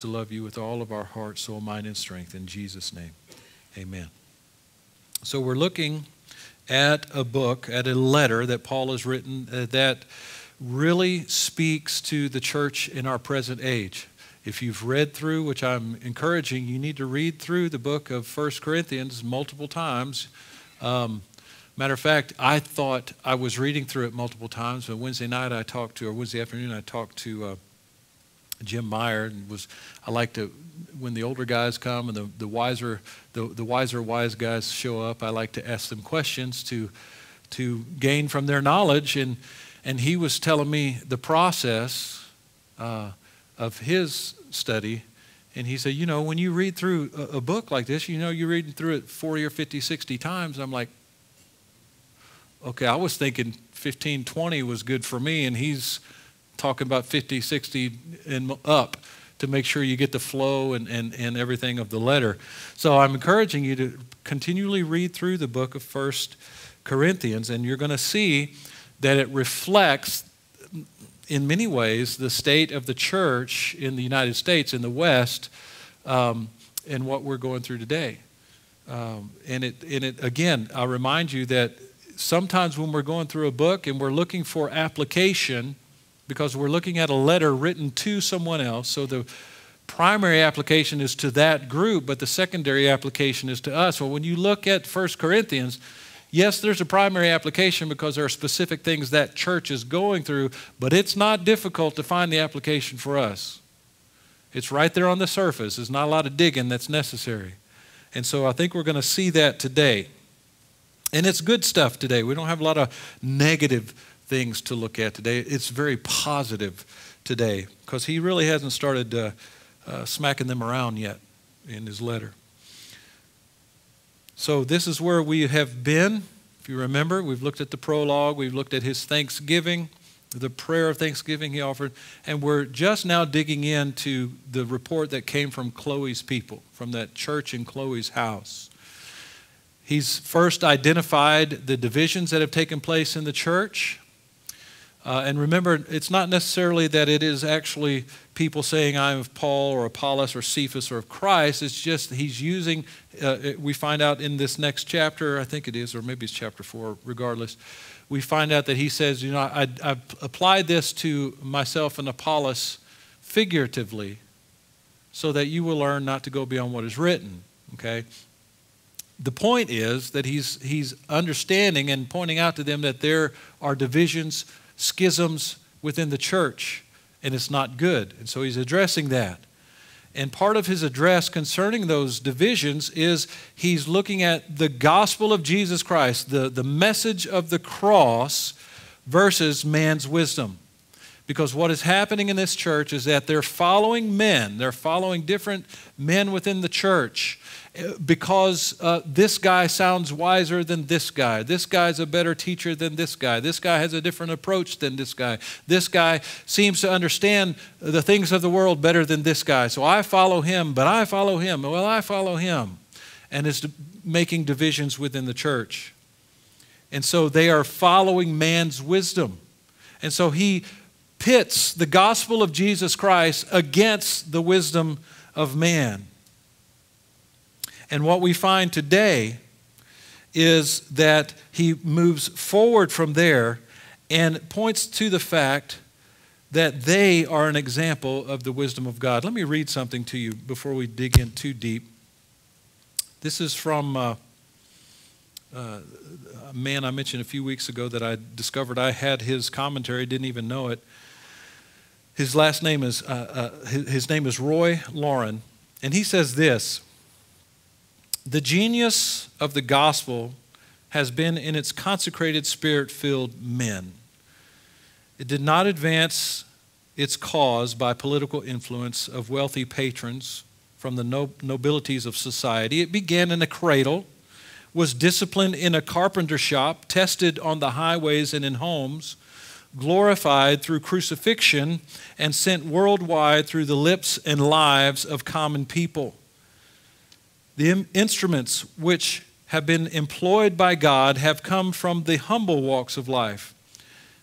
to love you with all of our heart, soul, mind, and strength. In Jesus' name, amen. So we're looking at a book, at a letter that Paul has written uh, that really speaks to the church in our present age. If you've read through, which I'm encouraging, you need to read through the book of First Corinthians multiple times. Um, matter of fact, I thought I was reading through it multiple times, but Wednesday night I talked to, or Wednesday afternoon I talked to uh, Jim Meyer was I like to when the older guys come and the, the wiser the, the wiser wise guys show up I like to ask them questions to to gain from their knowledge. And and he was telling me the process uh, of his study. And he said you know when you read through a, a book like this you know you're reading through it 40 or 50 60 times. I'm like okay I was thinking 15 20 was good for me. And he's talking about 50, 60 and up to make sure you get the flow and, and, and everything of the letter. So I'm encouraging you to continually read through the book of First Corinthians, and you're going to see that it reflects, in many ways, the state of the church in the United States, in the West, um, and what we're going through today. Um, and, it, and it, again, I'll remind you that sometimes when we're going through a book and we're looking for application, because we're looking at a letter written to someone else. So the primary application is to that group, but the secondary application is to us. Well, when you look at 1 Corinthians, yes, there's a primary application because there are specific things that church is going through, but it's not difficult to find the application for us. It's right there on the surface. There's not a lot of digging that's necessary. And so I think we're going to see that today. And it's good stuff today. We don't have a lot of negative things to look at today. It's very positive today because he really hasn't started uh, uh, smacking them around yet in his letter. So, this is where we have been. If you remember, we've looked at the prologue, we've looked at his thanksgiving, the prayer of thanksgiving he offered, and we're just now digging into the report that came from Chloe's people, from that church in Chloe's house. He's first identified the divisions that have taken place in the church. Uh, and remember, it's not necessarily that it is actually people saying, I'm of Paul or Apollos or Cephas or of Christ. It's just he's using, uh, we find out in this next chapter, I think it is, or maybe it's chapter four, regardless. We find out that he says, You know, I, I've applied this to myself and Apollos figuratively so that you will learn not to go beyond what is written. Okay? The point is that he's, he's understanding and pointing out to them that there are divisions schisms within the church, and it's not good. And so he's addressing that. And part of his address concerning those divisions is he's looking at the gospel of Jesus Christ, the, the message of the cross versus man's wisdom. Because what is happening in this church is that they're following men, they're following different men within the church because uh, this guy sounds wiser than this guy. This guy's a better teacher than this guy. This guy has a different approach than this guy. This guy seems to understand the things of the world better than this guy. So I follow him, but I follow him. Well, I follow him. And it's making divisions within the church. And so they are following man's wisdom. And so he pits the gospel of Jesus Christ against the wisdom of man. And what we find today is that he moves forward from there and points to the fact that they are an example of the wisdom of God. Let me read something to you before we dig in too deep. This is from uh, uh, a man I mentioned a few weeks ago that I discovered I had his commentary, didn't even know it. His last name is, uh, uh his, his name is Roy Laurin, and he says this the genius of the gospel has been in its consecrated, spirit filled men. It did not advance its cause by political influence of wealthy patrons from the nobilities of society. It began in a cradle, was disciplined in a carpenter shop, tested on the highways and in homes, glorified through crucifixion, and sent worldwide through the lips and lives of common people. The instruments which have been employed by God have come from the humble walks of life.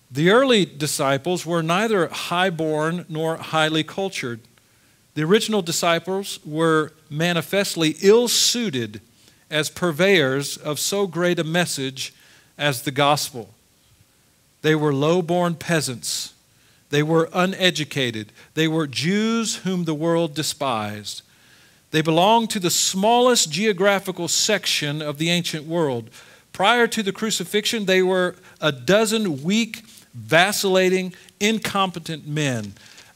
The early disciples were neither high born nor highly cultured. The original disciples were manifestly ill suited as purveyors of so great a message as the gospel. They were low born peasants. They were uneducated. They were Jews whom the world despised. They belonged to the smallest geographical section of the ancient world. Prior to the crucifixion, they were a dozen weak, vacillating, incompetent men.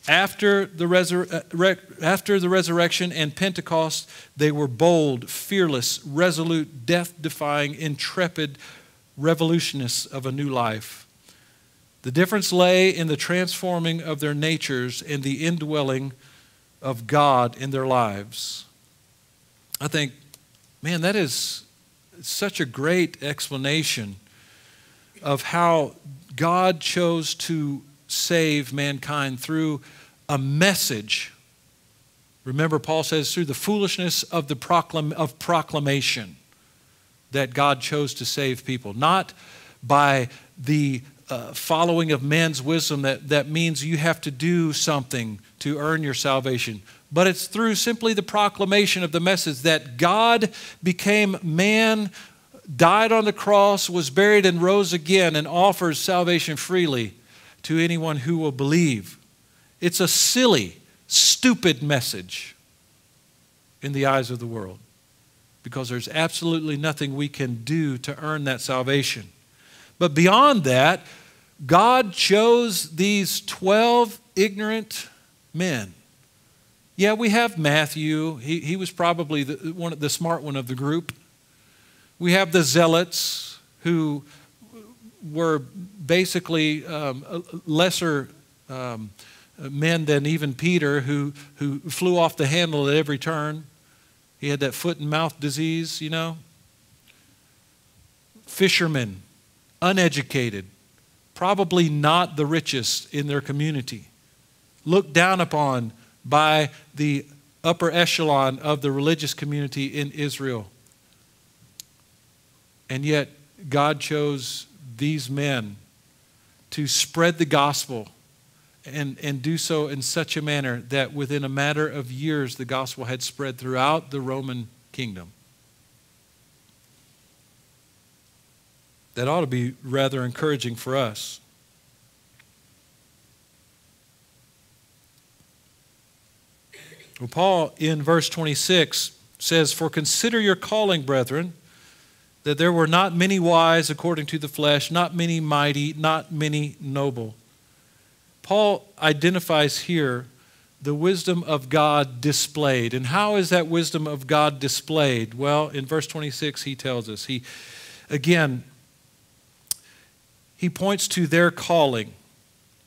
After the, resur- uh, after the resurrection and Pentecost, they were bold, fearless, resolute, death defying, intrepid revolutionists of a new life. The difference lay in the transforming of their natures and the indwelling of God in their lives. I think, man, that is such a great explanation of how God chose to save mankind through a message. Remember, Paul says, through the foolishness of, the proclam- of proclamation that God chose to save people, not by the uh, following of man's wisdom that, that means you have to do something to earn your salvation, but it's through simply the proclamation of the message that God became man, died on the cross, was buried, and rose again, and offers salvation freely to anyone who will believe. It's a silly, stupid message in the eyes of the world because there's absolutely nothing we can do to earn that salvation. But beyond that, God chose these 12 ignorant men. Yeah, we have Matthew. He, he was probably the, one, the smart one of the group. We have the zealots who were basically um, lesser um, men than even Peter, who, who flew off the handle at every turn. He had that foot and mouth disease, you know. Fishermen, uneducated, probably not the richest in their community, looked down upon by the upper echelon of the religious community in Israel. And yet, God chose these men to spread the gospel and, and do so in such a manner that within a matter of years the gospel had spread throughout the Roman kingdom. That ought to be rather encouraging for us. Well, Paul in verse 26 says, For consider your calling, brethren, that there were not many wise according to the flesh, not many mighty, not many noble. Paul identifies here the wisdom of God displayed. And how is that wisdom of God displayed? Well, in verse 26, he tells us. He, again, he points to their calling.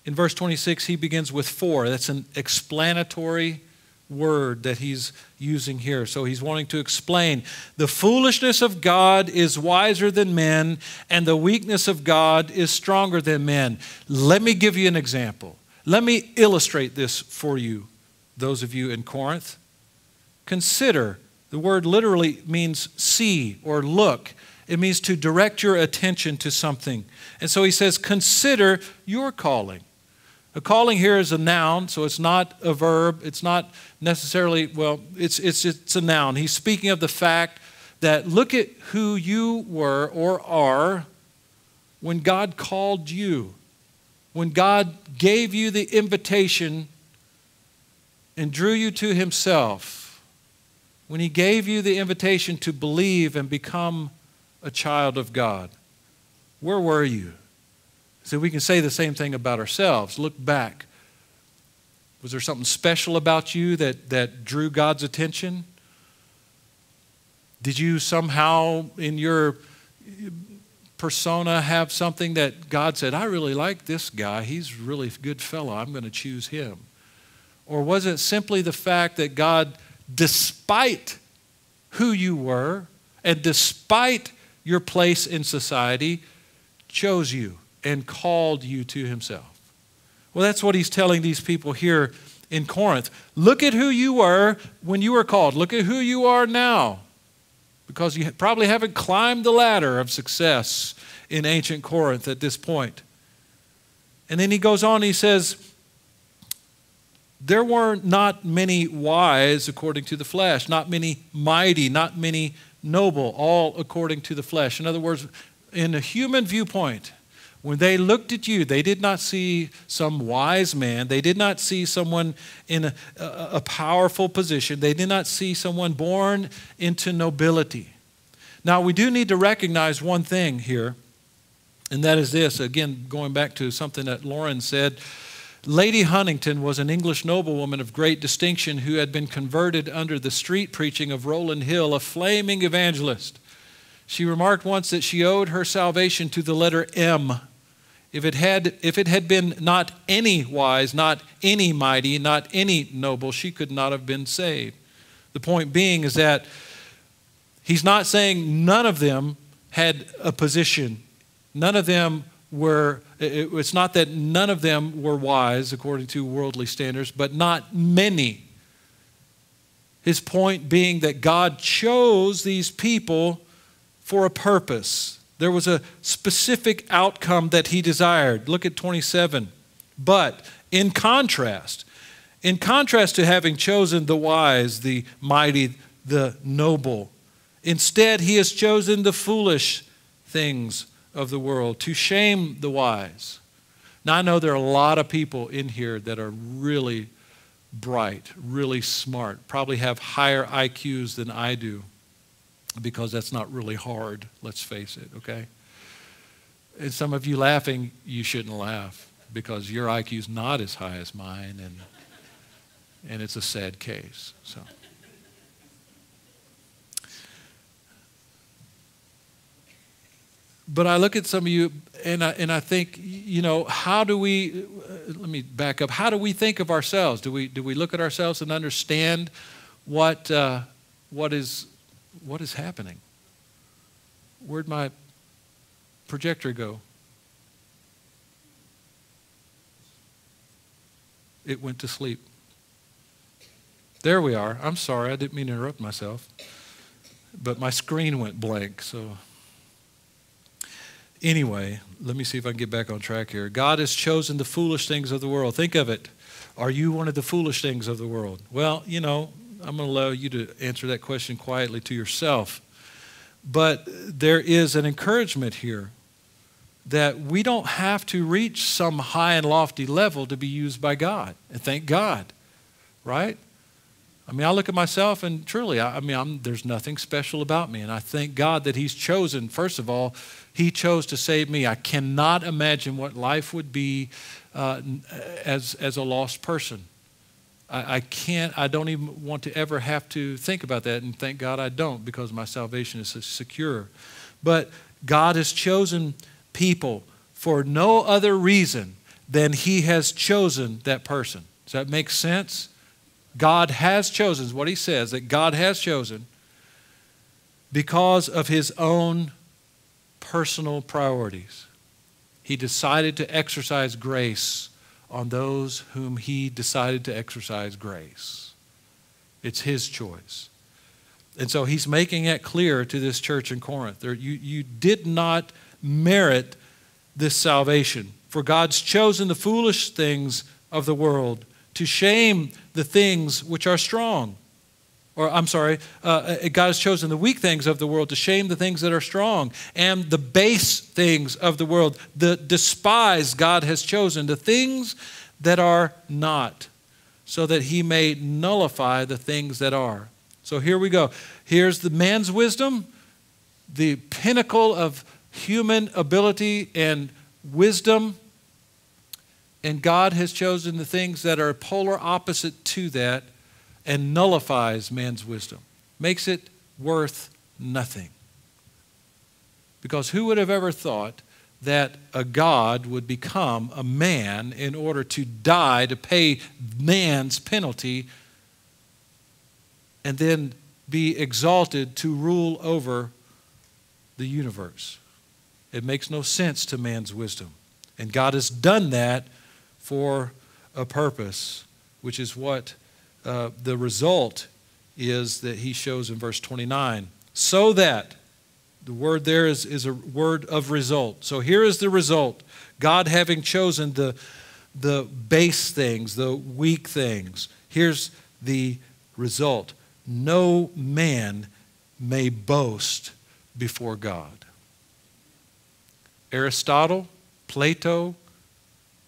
In verse 26, he begins with for. That's an explanatory word that he's using here. So he's wanting to explain the foolishness of God is wiser than men, and the weakness of God is stronger than men. Let me give you an example. Let me illustrate this for you, those of you in Corinth. Consider the word literally means see or look. It means to direct your attention to something. And so he says, Consider your calling. A calling here is a noun, so it's not a verb. It's not necessarily, well, it's, it's, it's a noun. He's speaking of the fact that look at who you were or are when God called you, when God gave you the invitation and drew you to Himself, when He gave you the invitation to believe and become a child of God. Where were you? So we can say the same thing about ourselves. Look back. Was there something special about you that, that drew God's attention? Did you somehow in your persona have something that God said, I really like this guy. He's a really good fellow. I'm going to choose him. Or was it simply the fact that God, despite who you were and despite your place in society, chose you? and called you to himself. Well, that's what he's telling these people here in Corinth. Look at who you were when you were called. Look at who you are now. Because you probably haven't climbed the ladder of success in ancient Corinth at this point. And then he goes on, he says, there were not many wise according to the flesh, not many mighty, not many noble, all according to the flesh. In other words, in a human viewpoint, when they looked at you, they did not see some wise man. They did not see someone in a, a, a, powerful position. They did not see someone born into nobility. Now, we do need to recognize one thing here, and that is this. Again, going back to something that Laurin said Lady Huntingdon was an English noblewoman of great distinction who had been converted under the street preaching of Rowland Hill, a flaming evangelist. She remarked once that she owed her salvation to the letter M. If it had, if it had been not any wise, not any mighty, not any noble, she could not have been saved. The point being is that he's not saying none of them had a position, none of them were, it's not that none of them were wise according to worldly standards, but not many. His point being that God chose these people for a purpose. There was a specific outcome that he desired. Look at 27. But in contrast, in contrast to having chosen the wise, the mighty, the noble, instead he has chosen the foolish things of the world, to shame the wise. Now, I know there are a lot of people in here that are really bright, really smart, probably have higher IQs than I do, because that's not really hard, let's face it, okay? And some of you laughing, you shouldn't laugh because your IQ is not as high as mine, and, and it's a sad case. So. But I look at some of you and I, and I think, you know, how do we, uh, let me back up, how do we think of ourselves? Do we, do we look at ourselves and understand what, uh, what, is, what is happening? Where'd my projector go? It went to sleep. There we are. I'm sorry, I didn't mean to interrupt myself. But my screen went blank, so Anyway, let me see if I can get back on track here. God has chosen the foolish things of the world. Think of it. Are you one of the foolish things of the world? Well, you know, I'm going to allow you to answer that question quietly to yourself. But there is an encouragement here that we don't have to reach some high and lofty level to be used by God. And thank God, right? I mean, I look at myself and truly, I, I mean, I'm, there's nothing special about me. And I thank God that He's chosen, first of all, he chose to save me. I cannot imagine what life would be uh, as, as a lost person. I, I can't, I don't even want to ever have to think about that, and thank God I don't because my salvation is secure. But God has chosen people for no other reason than He has chosen that person. Does that make sense? God has chosen, is what He says, that God has chosen because of His own personal priorities. He decided to exercise grace on those whom he decided to exercise grace. It's his choice. And so he's making it clear to this church in Corinth you, you did not merit this salvation. For God's chosen the foolish things of the world to shame the things which are strong or I'm sorry, uh, uh, God has chosen the weak things of the world to shame the things that are strong, and the base things of the world, the despised God has chosen, the things that are not, so that he may nullify the things that are. So here we go. Here's the man's wisdom, the pinnacle of human ability and wisdom. And God has chosen the things that are polar opposite to that and nullifies man's wisdom, makes it worth nothing. Because who would have ever thought that a God would become a man in order to die to pay man's penalty and then be exalted to rule over the universe? It makes no sense to man's wisdom. And God has done that for a purpose, which is what uh, the result is that he shows in verse 29 so that the word there is, is a word of result. So here is the result God having chosen the, the base things, the weak things. Here's the result no man may boast before God. Aristotle, Plato,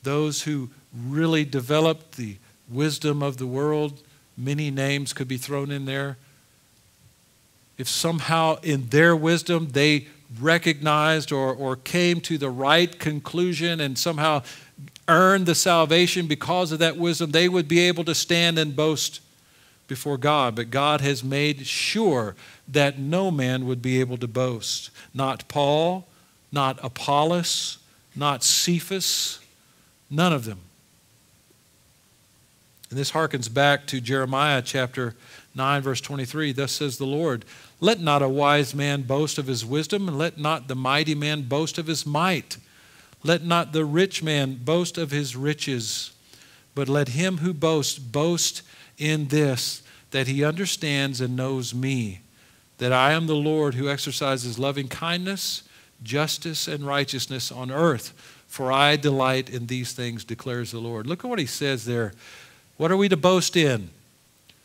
those who really developed the wisdom of the world, many names could be thrown in there. If somehow in their wisdom they recognized or, or came to the right conclusion and somehow earned the salvation because of that wisdom, they would be able to stand and boast before God. But God has made sure that no man would be able to boast. Not Paul, not Apollos, not Cephas, none of them. And this harkens back to Jeremiah chapter 9, verse 23. Thus says the Lord Let not a wise man boast of his wisdom, and let not the mighty man boast of his might. Let not the rich man boast of his riches, but let him who boasts boast in this, that he understands and knows me, that I am the Lord who exercises loving kindness, justice, and righteousness on earth. For I delight in these things, declares the Lord. Look at what he says there. What are we to boast in?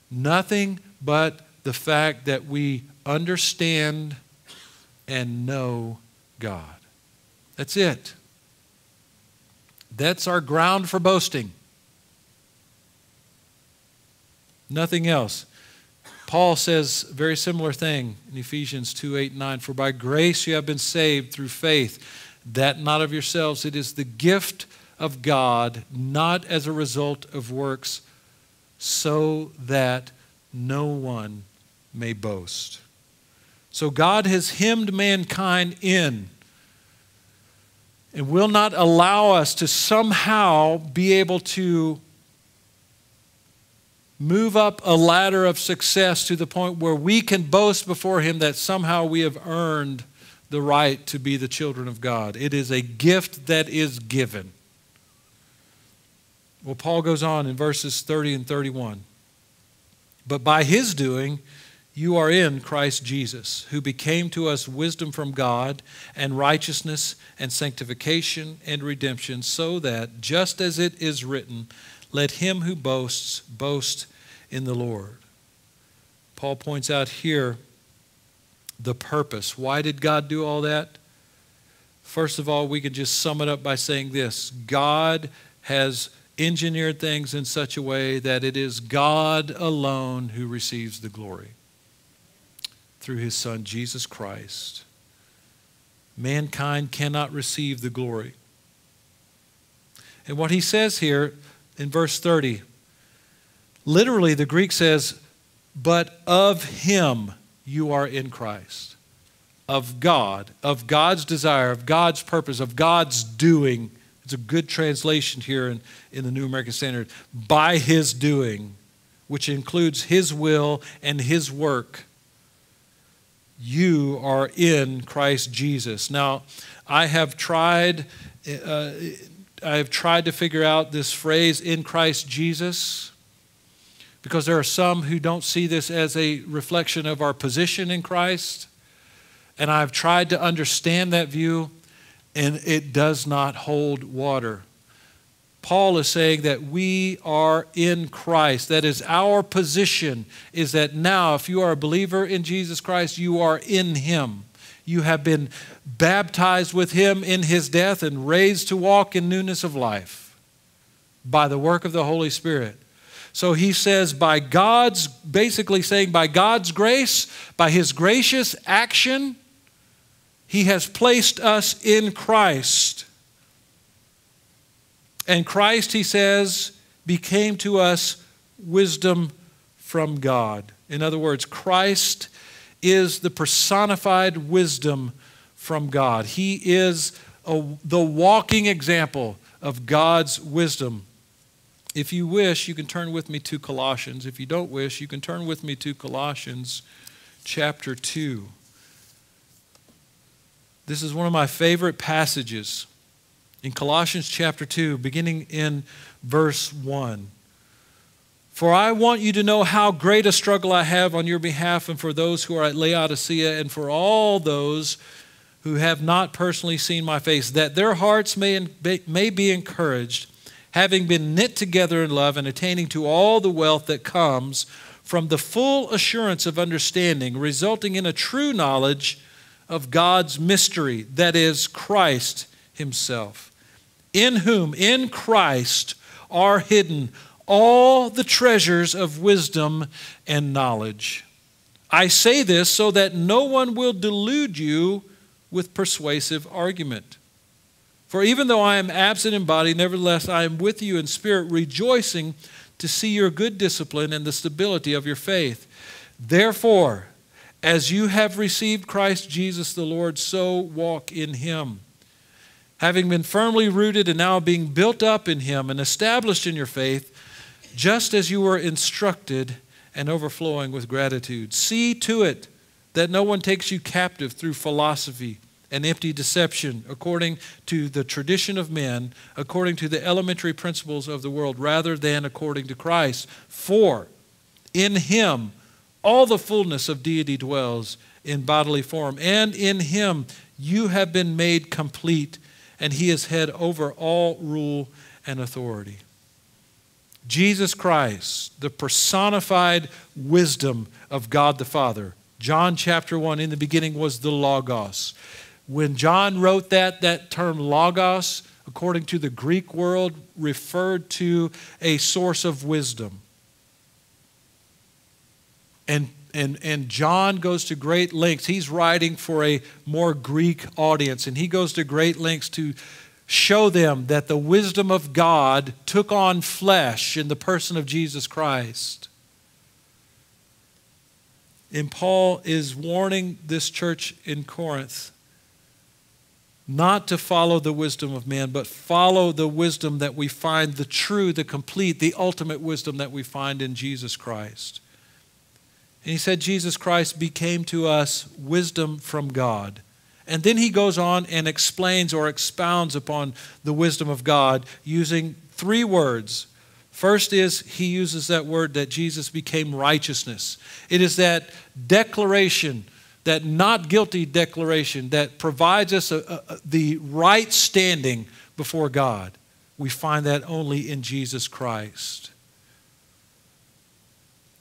Nothing but the fact that we understand and know God. That's it. That's our ground for boasting. Nothing else. Paul says a very similar thing in Ephesians 2 8 9. For by grace you have been saved through faith, that not of yourselves. It is the gift of God, not as a result of works, so that no one may boast. So God has hemmed mankind in and will not allow us to somehow be able to move up a ladder of success to the point where we can boast before Him that somehow we have earned the right to be the children of God. It is a gift that is given. Well, Paul goes on in verses 30 and 31. But by his doing, you are in Christ Jesus, who became to us wisdom from God and righteousness and sanctification and redemption, so that, just as it is written, let him who boasts boast in the Lord. Paul points out here the purpose. Why did God do all that? First of all, we can just sum it up by saying this God has engineered things in such a way that it is God alone who receives the glory through his Son, Jesus Christ. Mankind cannot receive the glory. And what he says here in verse 30. Literally, the Greek says, But of him you are in Christ. Of God, of God's desire, of God's purpose, of God's doing. It's a good translation here in, in the New American Standard. By his doing, which includes his will and his work you are in Christ Jesus. Now, I have tried uh, I've tried to figure out this phrase, in Christ Jesus, because there are some who don't see this as a reflection of our position in Christ. And I've tried to understand that view, and it does not hold water. Paul is saying that we are in Christ. That is our position, is that now, if you are a believer in Jesus Christ, you are in Him. You have been baptized with him in his death and raised to walk in newness of life by the work of the Holy Spirit. So he says, by God's, basically saying, by God's grace, by his gracious action, he has placed us in Christ. And Christ, he says, became to us wisdom from God. In other words, Christ is the personified wisdom from God. He is a, the walking example of God's wisdom. If you wish, you can turn with me to Colossians. If you don't wish, you can turn with me to Colossians chapter 2. This is one of my favorite passages in Colossians chapter 2, beginning in verse 1. For I want you to know how great a struggle I have on your behalf and for those who are at Laodicea and for all those who have not personally seen my face, that their hearts may, may be encouraged having been knit together in love and attaining to all the wealth that comes from the full assurance of understanding, resulting in a true knowledge of God's mystery, that is, Christ Himself, in whom, in Christ, are hidden all the treasures of wisdom and knowledge. I say this so that no one will delude you with persuasive argument. For even though I am absent in body, nevertheless I am with you in spirit, rejoicing to see your good discipline and the stability of your faith. Therefore, as you have received Christ Jesus the Lord, so walk in him. Having been firmly rooted and now being built up in him and established in your faith, just as you were instructed and overflowing with gratitude. See to it that no one takes you captive through philosophy and empty deception, according to the tradition of men, according to the elementary principles of the world, rather than according to Christ. For in him all the fullness of deity dwells in bodily form, and in him you have been made complete, and he is head over all rule and authority. Jesus Christ, the personified wisdom of God the Father. John chapter 1, in the beginning was the Logos. When John wrote that, that term Logos, according to the Greek world, referred to a source of wisdom. And, and, and John goes to great lengths. He's writing for a more Greek audience, and he goes to great lengths to show them that the wisdom of God took on flesh in the person of Jesus Christ. And Paul is warning this church in Corinth not to follow the wisdom of man, but follow the wisdom that we find, the true, the complete, the ultimate wisdom that we find in Jesus Christ. And he said, Jesus Christ became to us wisdom from God and then he goes on and explains or expounds upon the wisdom of God using three words. First is he uses that word that Jesus became righteousness. It is that declaration, that not guilty declaration that provides us a, a, the right standing before God. We find that only in Jesus Christ.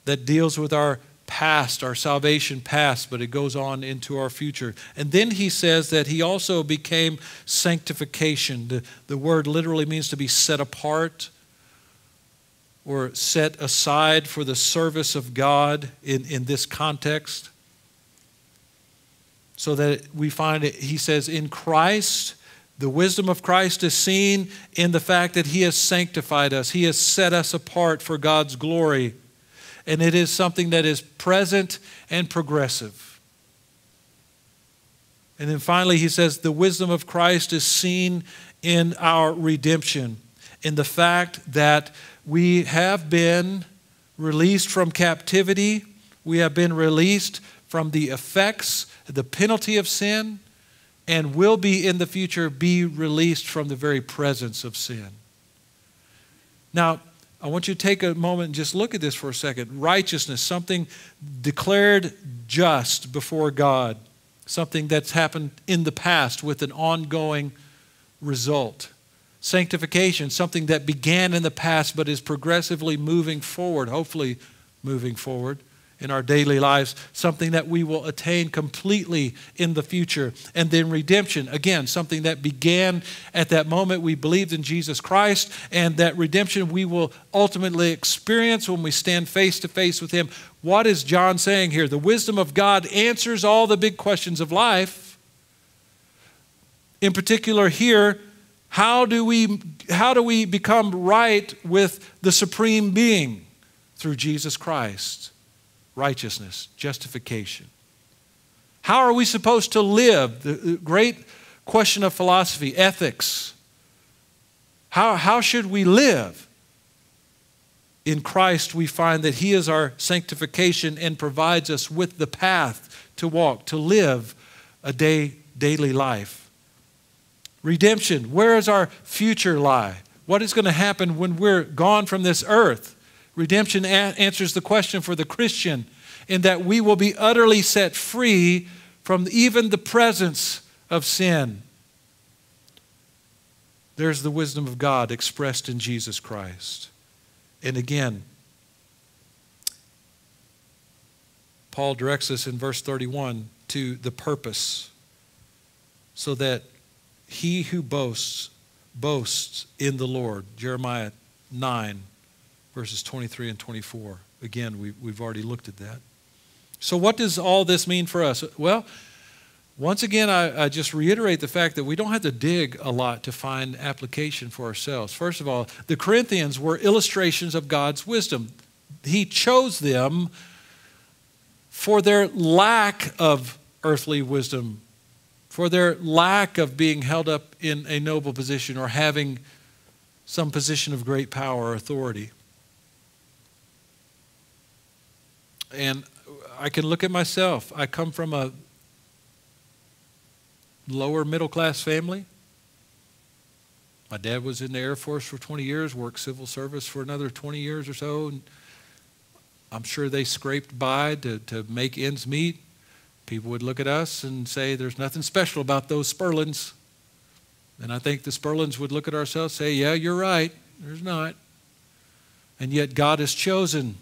That deals with our past, our salvation past, but it goes on into our future. And then he says that he also became sanctification. The, the word literally means to be set apart or set aside for the service of God in, in this context. So that we find it, he says, in Christ, the wisdom of Christ is seen in the fact that he has sanctified us, he has set us apart for God's glory and it is something that is present and progressive. And then finally, he says, the wisdom of Christ is seen in our redemption, in the fact that we have been released from captivity, we have been released from the effects, the penalty of sin, and will be in the future be released from the very presence of sin. Now, I want you to take a moment and just look at this for a second. Righteousness, something declared just before God, something that's happened in the past with an ongoing result. Sanctification, something that began in the past but is progressively moving forward, hopefully moving forward in our daily lives, something that we will attain completely in the future. And then redemption, again, something that began at that moment we believed in Jesus Christ, and that redemption we will ultimately experience when we stand face to face with Him. What is John saying here? The wisdom of God answers all the big questions of life. In particular, here, how do we, how do we become right with the Supreme Being? Through Jesus Christ righteousness, justification. How are we supposed to live? The great question of philosophy, ethics. How, how should we live? In Christ, we find that He is our sanctification and provides us with the path to walk, to live a day, daily life. Redemption, where is our future lie? What is going to happen when we're gone from this earth? Redemption answers the question for the Christian in that we will be utterly set free from even the presence of sin. There's the wisdom of God expressed in Jesus Christ. And again, Paul directs us in verse 31 to the purpose so that he who boasts boasts in the Lord. Jeremiah 9, verses 23 and 24. Again, we, we've already looked at that. So, what does all this mean for us? Well, once again, I, I, just reiterate the fact that we don't have to dig a lot to find application for ourselves. First of all, the Corinthians were illustrations of God's wisdom. He chose them for their lack of earthly wisdom, for their lack of being held up in a noble position or having some position of great power or authority. And I can look at myself. I come from a lower middle class family. My dad was in the Air Force for 20 years, worked civil service for another 20 years or so. And I'm sure they scraped by to, to make ends meet. People would look at us and say, There's nothing special about those Spurlins. And I think the Spurlins would look at ourselves and say, Yeah, you're right. There's not. And yet God has chosen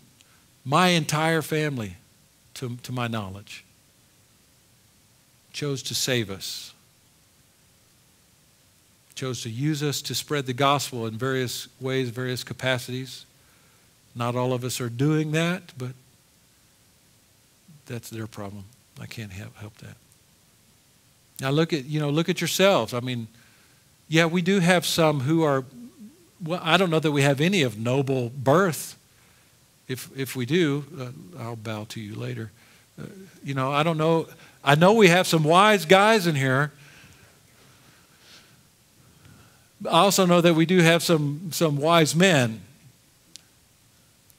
my entire family, to, to my knowledge, chose to save us chose to use us to spread the gospel in various ways, various capacities. Not all of us are doing that, but that's their problem. I can't help, help that. Now look at, you know, look at yourselves. I mean, yeah, we do have some who are well, I don't know that we have any of noble birth. If if we do, uh, I'll bow to you later. Uh, you know, I don't know. I know we have some wise guys in here I also know that we do have some, some wise men.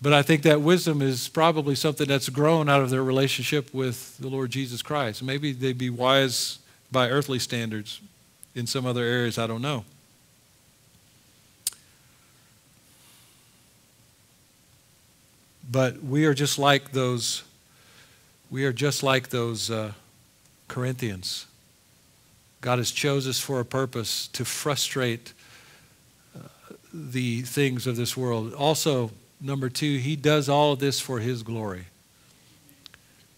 But I think that wisdom is probably something that's grown out of their relationship with the Lord Jesus Christ. Maybe they'd be wise by earthly standards in some other areas, I don't know. But we are just like those, we are just like those uh, Corinthians. God has chosen us for a purpose to frustrate uh, the things of this world. Also, number two, He does all of this for His glory.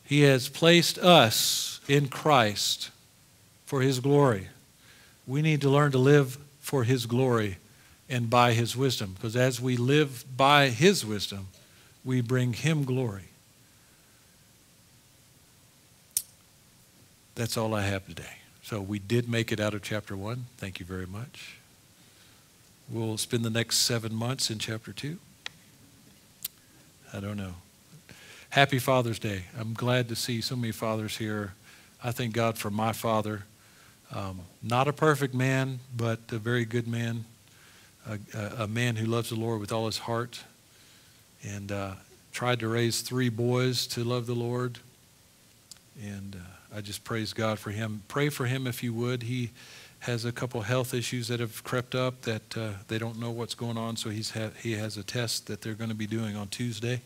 He has placed us in Christ for His glory. We need to learn to live for His glory and by His wisdom, because as we live by His wisdom, we bring Him glory. That's all I have today. So we did make it out of chapter one. Thank you very much. We'll spend the next seven months in chapter two. I don't know. Happy Father's Day. I'm glad to see so many fathers here. I thank God for my father. Um, not a perfect man, but a very good man, a, a, a, man who loves the Lord with all his heart, and uh, tried to raise three boys to love the Lord. And uh, I just praise God for him. Pray for him if you would. He has a couple health issues that have crept up that uh, they don't know what's going on, so he's ha- he has a test that they're going to be doing on Tuesday.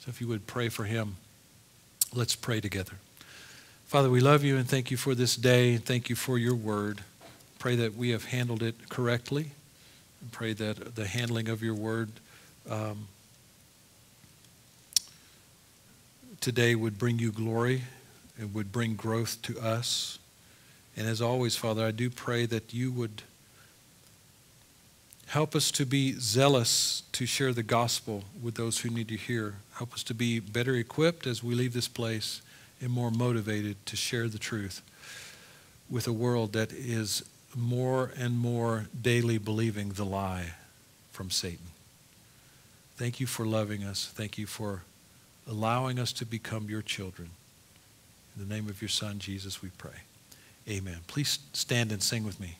So if you would pray for him, let's pray together. Father, we love you and thank you for this day. Thank you for your word. Pray that we have handled it correctly. And pray that the handling of your word um, today would bring you glory it would bring growth to us. And as always, Father, I do pray that you would help us to be zealous to share the gospel with those who need to hear. Help us to be better equipped as we leave this place and more motivated to share the truth with a world that is more and more daily believing the lie from Satan. Thank you for loving us. Thank you for allowing us to become your children. In the name of your Son, Jesus, we pray. Amen. Please stand and sing with me.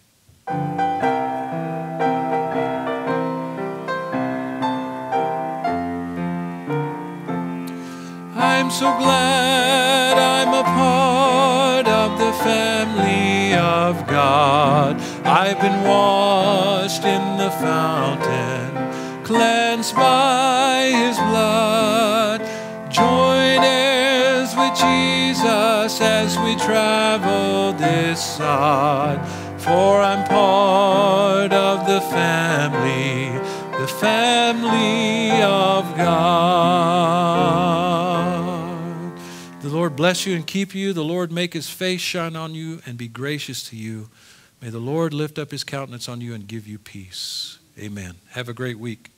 I'm so glad I'm a part of the family of God. I've been washed in the fountain, cleansed by his blood. Jesus as we travel this sod. for I'm part of the family, the family of God. The Lord bless you and keep you. The Lord make his face shine on you and be gracious to you. May the Lord lift up his countenance on you and give you peace. Amen. Have a great week.